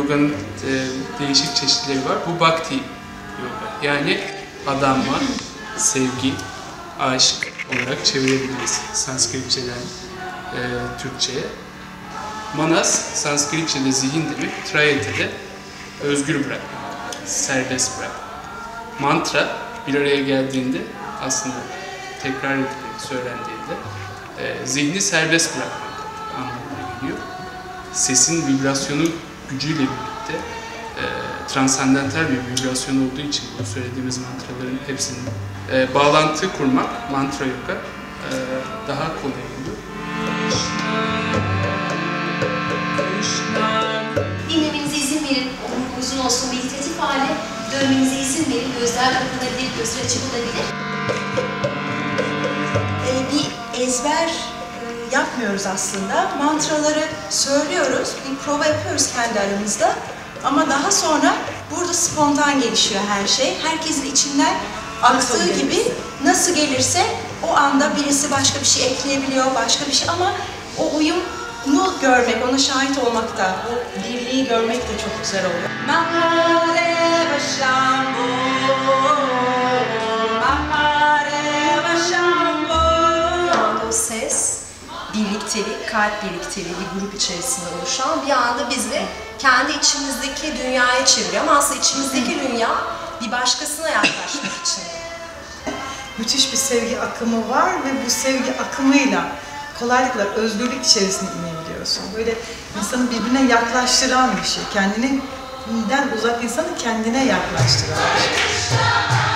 Yoganın e, değişik çeşitleri var. Bu bhakti yoga. Yani adanma, sevgi, aşk olarak çevirebiliriz Sanskritçeden e, Türkçe'ye. Manas, Sanskritçe'de zihin demek, Trayete'de özgür bırakmak, serbest bırakmak. Mantra bir araya geldiğinde aslında tekrar edilerek söylendiğinde e, zihni serbest bırakmak anlamına geliyor. Sesin vibrasyonu gücüyle birlikte e, transandental bir vibrasyon olduğu için bu söylediğimiz mantraların hepsinin e, bağlantı kurmak, mantra yoga e, daha kolay oluyor. Dinlemenize izin verin, omur uzun olsun, meditatif hale dönmenize izin verin. Gözler kapanabilir, gözler açık olabilir. Ee, bir ezber yapmıyoruz aslında. Mantraları söylüyoruz, bir prova yapıyoruz kendi aramızda. Ama daha sonra burada spontan gelişiyor her şey. Herkesin içinden aktığı gibi nasıl gelirse o anda birisi başka bir şey ekleyebiliyor, başka bir şey ama o uyumu görmek, ona şahit olmak da, o birliği görmek de çok güzel oluyor. Birliktelik, kalp birlikteliği bir grup içerisinde oluşan bir anda bizi kendi içimizdeki dünyaya çeviriyor. Ama aslında içimizdeki dünya bir başkasına yaklaşmak için. müthiş bir sevgi akımı var ve bu sevgi akımıyla kolaylıkla özgürlük içerisine inebiliyorsun. Böyle insanı birbirine yaklaştıran bir şey. Kendinden uzak insanı kendine yaklaştıran bir şey.